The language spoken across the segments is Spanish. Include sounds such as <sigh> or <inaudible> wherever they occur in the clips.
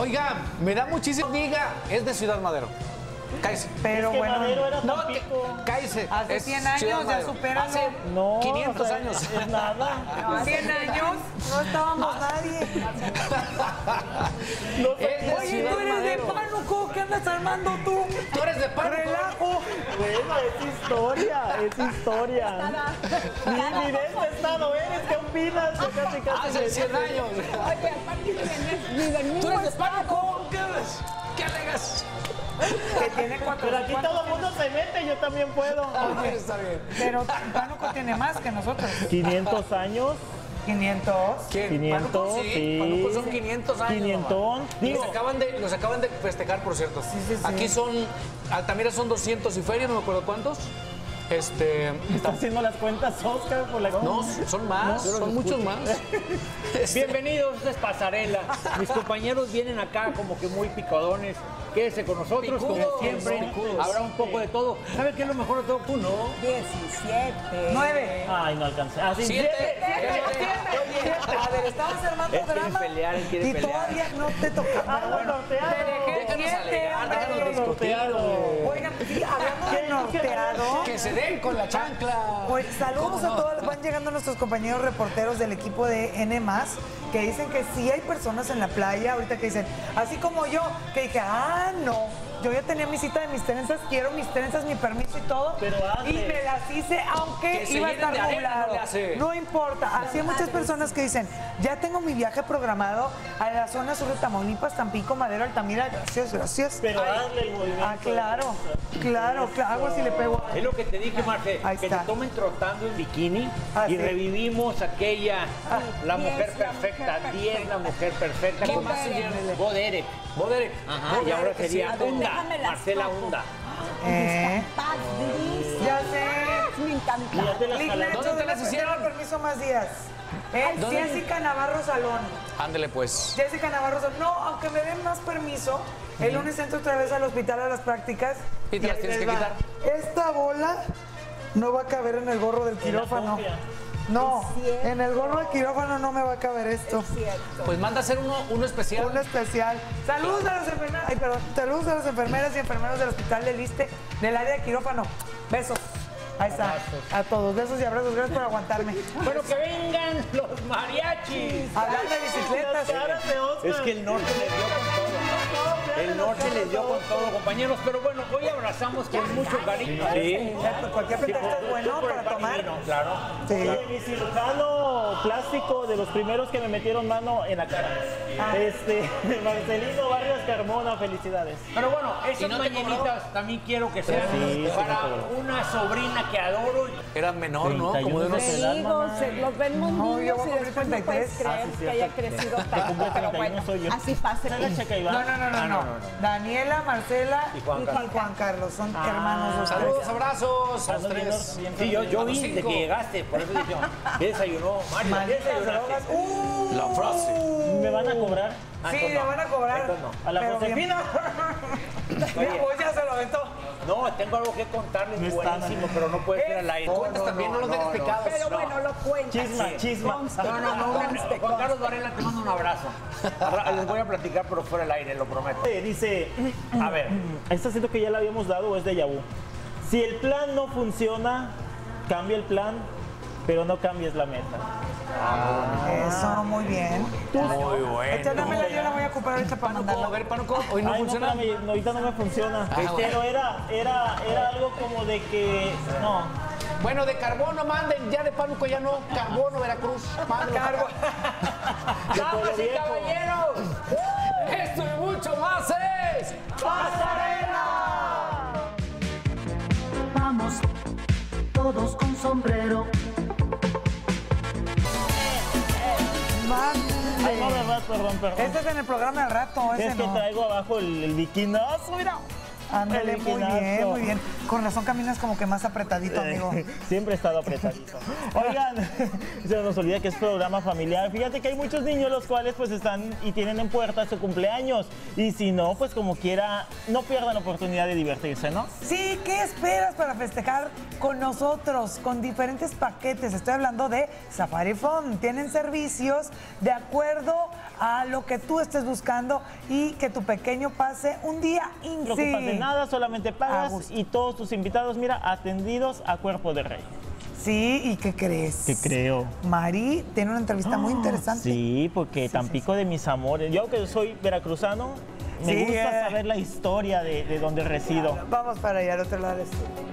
Oiga, me da muchísimo. Diga, es de Ciudad Madero. Cállese. Pero Es que bueno, Madero era No, cállese. Hace Es 100 años, ya Madero. supéralo. Hace No, 500 o sea, años. Es nada. <laughs> 100 años no estábamos <laughs> nadie. <laughs> No Es de Oye, Ciudad tú eres de Madero. ¿Qué andas armando tú? Tú eres de Pánuco. Relajo. Bueno, es historia, es historia. Ni, ni de este estado eres, ¿qué opinas? Casi, casi Hace me 100 dices. años. Oye, aparte ni del Tú mismo eres de. Pánuco. ¿Qué haces? ¿Qué alegas? Que tiene cuatro. Pero aquí todo el mundo se mete, yo también puedo. Ah, está bien. Pero Pánuco tiene más que nosotros. 500 años. 500. ¿Quién? 500, Pánuco, sí. sí. Pánuco son 500 años. 500. mamá. Digo- Los acaban, de, los acaban de festejar, por cierto. sí, sí. Aquí son, Altamira son 200 y feria, no me acuerdo cuántos. Este, Está haciendo las cuentas Oscar por la no, son más, No, son muchos más. Este, <laughs> Bienvenidos, esta es Pasarela. Mis compañeros vienen acá como que muy picadones. Quédese con nosotros, como siempre. Habrá un poco de todo. ¿Sabe qué es lo mejor de todo? Uno. 17. 9. Ay, no alcancé. Ah, sí, Siete. siete. A ver, estamos armando drama. pelear, y pelear. todavía no te toca. Ah, bueno, te dejé Déjanos siete, alegar, hombre. déjanos discutir. Oigan, sí, hablando de norteado. Que se den con la chancla. Pues saludos a todos, van llegando nuestros compañeros reporteros del equipo de N que dicen que sí hay personas en la playa, ahorita que dicen, así como yo, que dije, ah, no, yo ya tenía mi cita de mis trenzas, quiero mis trenzas, mi permiso y todo, Pero hazle. y me las hice aunque Que iba a estar nublado. no importa, así hay muchas personas que dicen, ya tengo mi viaje programado a la zona sur de Tamaulipas, Tampico, Madero, Altamira, gracias, gracias. Pero hazle el movimiento. Ah, claro, claro, claro, algo así le pego. Es lo que te dije, Marce, Ahí que está. te tomen trotando en bikini Ah, y sí. revivimos aquella, la Diez, mujer la perfecta, 10, la mujer perfecta. ¿Quién con más se llama? Boderek. Boderek. Ajá, y ahora sería Hunda, Marcela. Hunda. Eh, Padrísimo. ya sé. Me encanta. Lick. Nacho, ¿Dónde te las hicieron? permiso más días. Eh. Jessica Navarro Salón. Ándele pues. Jessica Navarro Salón. No, aunque me den más permiso, el lunes entro otra vez al hospital a las prácticas. Y te las tienes que va. quitar. Esta bola no va a caber en el gorro del quirófano. No, en el gorro del quirófano no me va a caber esto. Cierto. Pues manda a hacer uno, uno especial. Un especial. Saludos a las enfermeras, ay, perdón, saludos a las enfermeras y enfermeros del hospital del Liste, del área de quirófano. Besos. Ahí está. A todos, besos y abrazos. Gracias por aguantarme. <laughs> Bueno, que vengan los mariachis. Hablando de bicicletas. De. Es que el norte les dio con todo. El norte les dio con todo, compañeros. Pero bueno, hoy abrazamos con mucho cariño. Sí. Cualquier pretexto es bueno para tomar. vino, claro. Sí. Oye, mi cirujano plástico de los primeros que me metieron mano en la cara. Ah. Este, <laughs> Marcelino Vargas Carmona, felicidades. Pero bueno, esas ¿Y no mañanitas también quiero que sean Sí, para una sobrina que adoro. Era menor, ¿no? Como de 31 unos... los vemos No, yo niños voy y después no puedes 33. creer Ah, sí, que haya crecido tanto. cumple Pero 31 bueno, soy yo. así pasa. No, no, no, no, Ah, no. Daniela, Marcela Y Juan Carlos. Juan Carlos. Son Ah, hermanos los Saludos, tres. abrazos a los tres. bien Sí, yo, yo vi de cinco. que llegaste, por eso dije, <laughs> ¿qué desayunó? Mario, ¿qué desayunaste? ¡Uh! La frase. ¿Me van a cobrar? Ah, Sí, le no. van a cobrar. Entonces no. A la. Josefina. Mira, pues ya se lo aventó. No, tengo algo que contarles No buenísimo, pero no puede ser al aire. Cuentas también, no los dejes picados. Pero bueno, lo cuentas. Chisma, chisma. Conste, No, no, no, Juan Carlos Varela, te mando un abrazo. Les voy a platicar, pero fuera del aire, lo prometo. Eh, Dice, A ver, <clears throat> ¿esta siento que ya la habíamos dado o es de Yahoo? Si el plan no funciona, cambia el plan, pero no cambies la meta. Eso, muy bien. Muy bueno. Échalamela, yo la voy a ocupar ahorita para a mandarla. ver, Pánuco, hoy no Ay, funciona. no, espérame, no, ahorita no me funciona. Ah, pero bueno. era, era, era algo como de que, no, Bueno, de carbono manden, ya de Pánuco ya no. Carbono, Veracruz. Mándenlo. <laughs> Damas y caballeros, esto y mucho más es Pasarela. Vamos, todos con sombrero. Perdón, perdón. Este es en el programa del rato. Ese es que no. traigo abajo el, el bikinazo, mira. Ándale, muy bien, muy bien. Con razón caminas como que más apretadito, amigo. <laughs> Siempre he estado apretadito. <laughs> Oigan, <laughs> se nos olvida que es programa familiar. Fíjate que hay muchos niños los cuales pues están y tienen en puerta su cumpleaños. Y si no, pues como quiera, no pierdan la oportunidad de divertirse, ¿no? Sí, ¿qué esperas para festejar con nosotros? Con diferentes paquetes. Estoy hablando de Safari Phone. Tienen servicios de acuerdo a lo que tú estés buscando y que tu pequeño pase un día No sí. nada, solamente pagas y todos tus invitados, mira, atendidos a cuerpo de rey. Sí, ¿y qué crees? ¿Qué creo? Mari tiene una entrevista muy interesante. Sí, porque Tampico de mis amores. Yo que soy veracruzano, me Sí, gusta eh. saber la historia de, de donde resido. Vamos para allá, al otro lado. del estudio.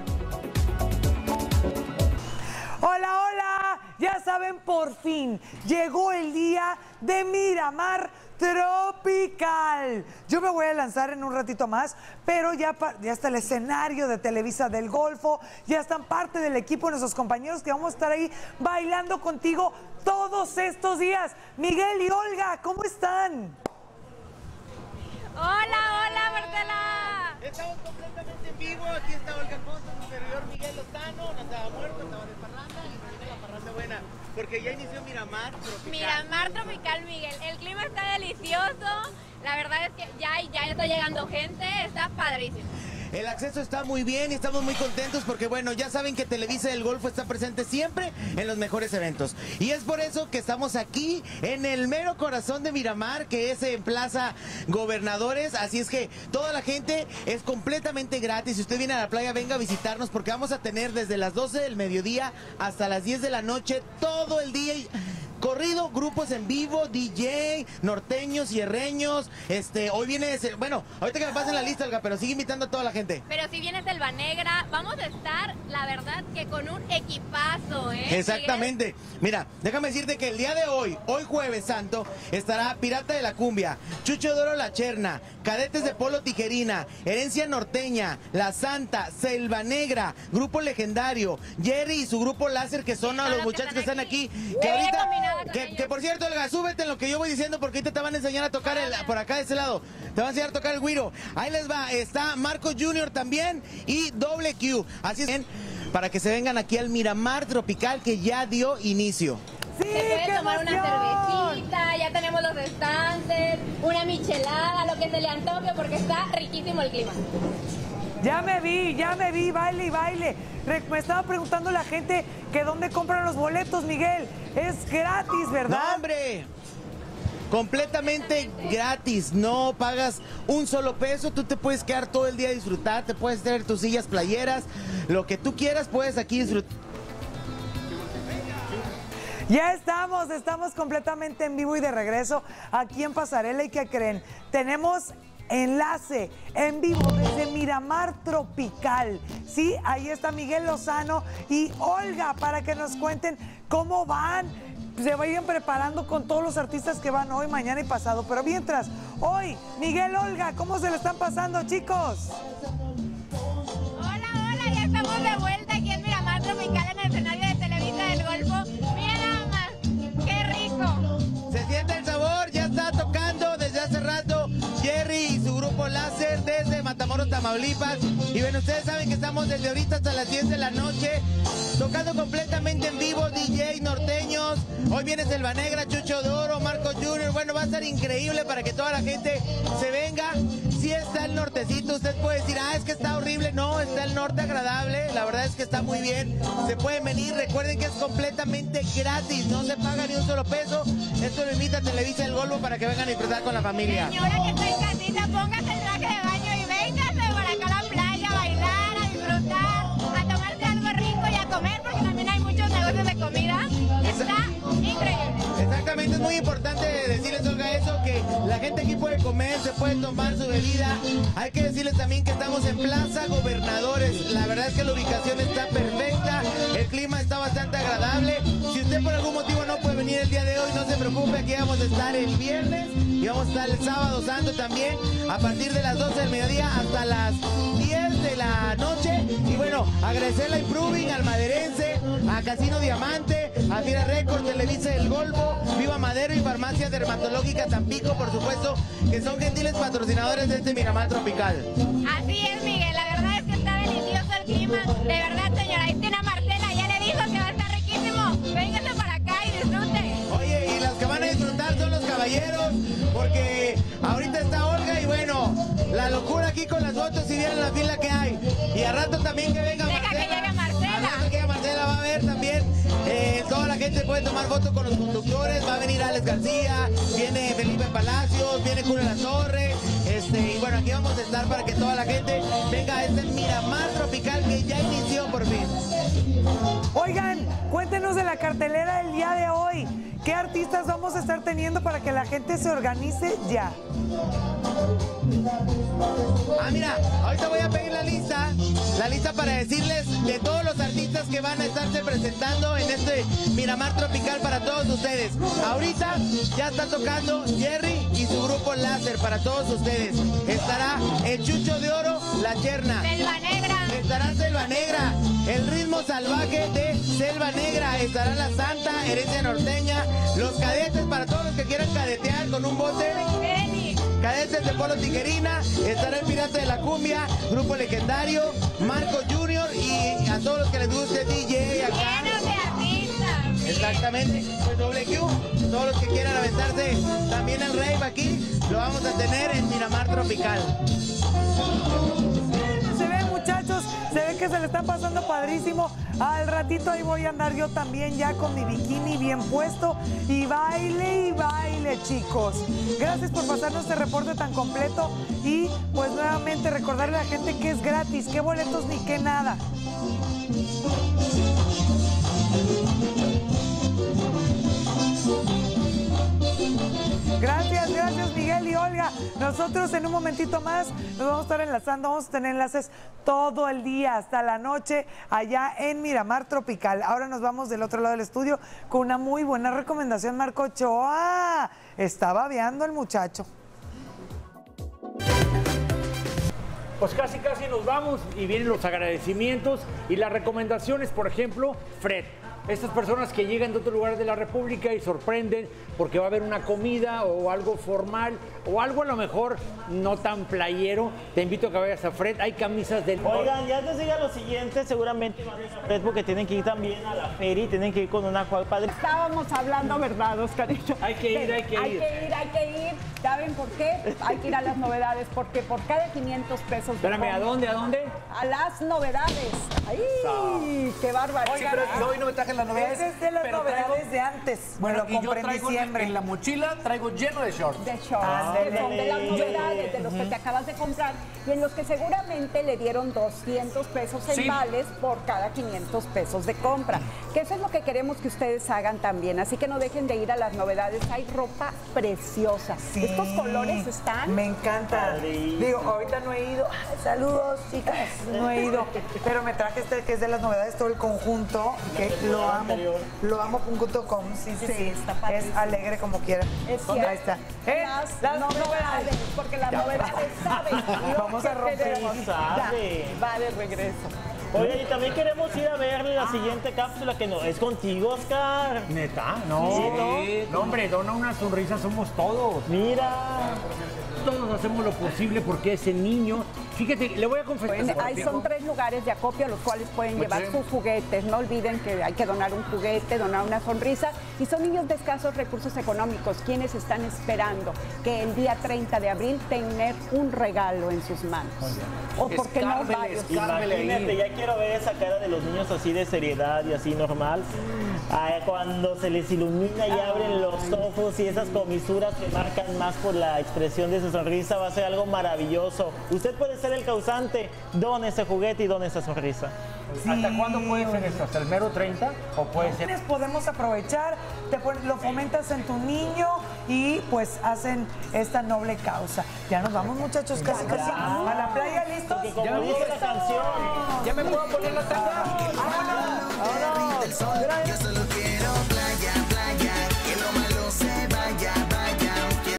Ya saben, por fin llegó el día de Miramar Tropical. Yo me voy a lanzar en un ratito más, pero ya, ya está el escenario de Televisa del Golfo, ya están parte del equipo, nuestros compañeros que vamos a estar ahí bailando contigo todos estos días. Miguel y Olga, ¿cómo están? Hola, hola, Marcela. Estamos completamente en vivo, aquí está Olga Costa, su servidor Miguel Lozano, no estaba muerto, estaba de parranda y se la parranda buena, porque ya inició Miramar Tropical. Miramar tropical, Miguel. El clima está delicioso. La verdad es que ya, ya está llegando gente. Está padrísimo. El acceso está muy bien y estamos muy contentos porque bueno, ya saben que Televisa del Golfo está presente siempre en los mejores eventos. Y es por eso que estamos aquí en el mero corazón de Miramar, que es en Plaza Gobernadores. Así es que toda la gente es completamente gratis. Si usted viene a la playa, venga a visitarnos porque vamos a tener desde las 12 del mediodía hasta las 10 de la noche todo el día. y- Corrido, grupos en vivo, DJ, norteños, sierreños. Este, hoy viene bueno, ahorita que me pasen la lista, Olga, pero sigue invitando a toda la gente. Pero si viene Selva Negra, vamos a estar, la verdad, que con un equipazo, ¿eh? Exactamente. Mira, déjame decirte que el día de hoy, hoy jueves santo, estará Pirata de la Cumbia, Chucho Doro La Cherna, Cadetes de Polo Tijerina, Herencia Norteña, La Santa, Selva Negra, Grupo Legendario, Jerry y su grupo Láser, que son a los muchachos que están aquí. Que ahorita, que, por cierto, Olga, súbete en lo que yo voy diciendo porque ahorita te van a enseñar a tocar el, por acá de ese lado. Te van a enseñar a tocar el güiro. Ahí les va, está Marco Junior también y Doble Q. Así es, para que se vengan aquí al Miramar Tropical que ya dio inicio. Sí, Se puede qué tomar una cervecita, ya tenemos los estantes, una michelada, lo que se le antoje, porque está riquísimo el clima. Ya me vi, ya me vi, baile y baile. Me estaba preguntando la gente que dónde compran los boletos, Miguel. Es gratis, ¡No, ¿verdad? hombre! Completamente gratis, no pagas un solo peso, tú te puedes quedar todo el día a disfrutar, te puedes traer tus sillas playeras, lo que tú quieras puedes aquí disfrutar. Ya estamos, estamos completamente en vivo y de regreso aquí en Pasarela. ¿Y qué creen? Tenemos enlace en vivo desde Miramar Tropical. Sí, ahí está Miguel Lozano y Olga para que nos cuenten cómo van. Se vayan preparando con todos los artistas que van hoy, mañana y pasado. Pero mientras, hoy, Miguel, Olga, ¿cómo se le están pasando, chicos? Hola, hola, ya estamos de vuelta Tamaulipas. Y bueno, ustedes saben que estamos desde ahorita hasta las 10 de la noche, tocando completamente en vivo DJ norteños. Hoy viene Selva Negra, Chucho de Oro, Marco Junior. Bueno, va a estar increíble para que toda la gente se venga. Si está el nortecito, usted puede decir, ah, es que está horrible. No, está el norte agradable. La verdad es que está muy bien. Se pueden venir. Recuerden que es completamente gratis. No se paga ni un solo peso. Esto lo invita a Televisa El Golfo para que vengan a disfrutar con la familia. Señora que está en casita, póngase el traje de baño comer, se puede tomar su bebida. Hay que decirles también que estamos en Plaza Gobernadores. La verdad es que la ubicación está perfecta, el clima está bastante agradable. Si usted por algún motivo no puede venir el día de hoy, no se preocupe, aquí vamos a estar el viernes y vamos a estar el sábado santo también, a partir de las 12 del mediodía hasta las 10 de la noche. Bueno, agradecerle a Improving, al Maderense, a Casino Diamante, a Mira Record, Televisa del Golfo, Viva Madero y Farmacia Dermatológica Tampico, por supuesto, que son gentiles patrocinadores de este Miramar Tropical. Así es, Miguel. La verdad es que está delicioso el clima. De verdad, señora. Ahí tiene a Marcela. Ya le dijo que va a estar riquísimo. Véngase para acá y disfrute. Oye, y los que van a disfrutar son los caballeros, porque ahorita está Olga y bueno, la locura aquí con las fotos y vieron la fila que hay. A rato también que venga Deja Marcela. que llegue Marcela. A rato que llegue Marcela va a ver también. eh, toda la gente puede tomar fotos con los conductores. Va a venir Alex García, viene Felipe Palacios, viene Julio La Torre. Este, y bueno, aquí vamos a estar para que toda la gente venga a este Miramar Tropical que ya inició por fin. Oigan, cuéntenos de la cartelera del día de hoy. ¿Qué artistas vamos a estar teniendo para que la gente se organice ya? Ah, mira, ahorita voy a pedir la lista, la lista para decirles de todos los artistas que van a estarse presentando en este Miramar Tropical para todos ustedes. Ahorita ya está tocando Jerry y su grupo Láser para todos ustedes. Estará el Chucho de Oro, La Cherna. Selva Negra. Estará Selva Negra, el ritmo salvaje de Selva Negra. Estará La Santa, Herencia Norteña, los cadetes para todos los que quieran cadetear con un bote. Cadetes de Polo Tijerina, estará el Pirata de la Cumbia, Grupo Legendario, Marco Junior y a todos los que les guste DJ acá. Exactamente, pues doble Q, todos los que quieran aventarse también el rave aquí, lo vamos a tener en Miramar Tropical. Que se le están pasando padrísimo. Al ratito ahí voy a andar yo también ya con mi bikini bien puesto y baile y baile, chicos. Gracias por pasarnos este reporte tan completo y pues nuevamente recordarle a la gente que es gratis, qué boletos ni qué nada. Gracias, gracias Miguel y Olga. Nosotros en un momentito más nos vamos a estar enlazando, vamos a tener enlaces todo el día hasta la noche allá en Miramar Tropical. Ahora nos vamos del otro lado del estudio con una muy buena recomendación, Marco Ochoa. Está babeando el muchacho. Pues casi casi nos vamos y vienen los agradecimientos y las recomendaciones, por ejemplo, Fred. Estas personas que llegan de otro lugar de la República y sorprenden porque va a haber una comida o algo formal o algo a lo mejor no tan playero. Te invito a que vayas a Fred. Hay camisas del Oigan, ya antes de ir a lo siguiente, seguramente van a Fred porque tienen que ir también a la feria y tienen que ir con una cual padre. Estábamos hablando, ¿verdad, Oscarito? Hay que ir, hay que Hay ir. que ir, hay que ir. ¿Saben por qué? Hay que ir a las novedades, porque por cada 500 pesos Espérame, ¿a dónde? ¿A dónde? A las novedades. ¡Ay! ¡Qué bárbaro! Sí, pero no, hoy no me traje las novedades. Ese es de las pero novedades traigo- de antes. Bueno, lo y yo compré en traigo en, diciembre. en la mochila, traigo lleno de shorts. de shorts, Ándale. que son de las novedades de los que te acabas de comprar y en los que seguramente le dieron 200 pesos en Sí. vales por cada 500 pesos de compra. Que eso es lo que queremos que ustedes hagan también. Así que no dejen de ir a las novedades. Hay ropa preciosa. Sí. Estos colores están. Me encanta. Padrísimo. Digo, ahorita no he ido. Ay, saludos, chicas. No he ido. Pero me traje este que es de las novedades, todo el conjunto. Que lo amo. Lo amo punto.com. Sí, sí, Sí, sí. está es alegre como quiera. Es cierto. Ahí está. Eh, Las, las novedades, novedades. porque las novedades <laughs> saben. lo Vamos a romper. Ya, sabe. va de regreso. Oye, y también queremos ir a ver la siguiente cápsula que no es contigo, Oscar. ¿Neta? No. Sí, no, hombre, dona una sonrisa, somos todos. Mira. Todos hacemos lo posible porque ese niño. Fíjate, le voy a confesar. Bueno, ahí son tres lugares de acopio a los cuales pueden llevar sus juguetes. No olviden que hay que donar un juguete, donar una sonrisa. Y son niños de escasos recursos económicos quienes están esperando que el día 30 de abril tener un regalo en sus manos. O porque no varios. Imagínate, ya quiero ver esa cara de los niños así de seriedad y así normal. Ay, cuando se les ilumina y abren los ojos y esas comisuras que marcan más por la expresión de su sonrisa va a ser algo maravilloso. Usted puede ser el causante, done ese juguete y done esa sonrisa. ¿Hasta cuándo puede ser esto? ¿Hasta el mero 30? ¿O puede ser? Podemos aprovechar, te lo fomentas en tu niño y pues hacen esta noble causa. Ya nos vamos muchachos, casi ya, casi. Ya. A la playa, ¿listos? Como ya dice la canción. ¿Ya me puedo poner la tanga? ¡Vámonos! ¡Vámonos!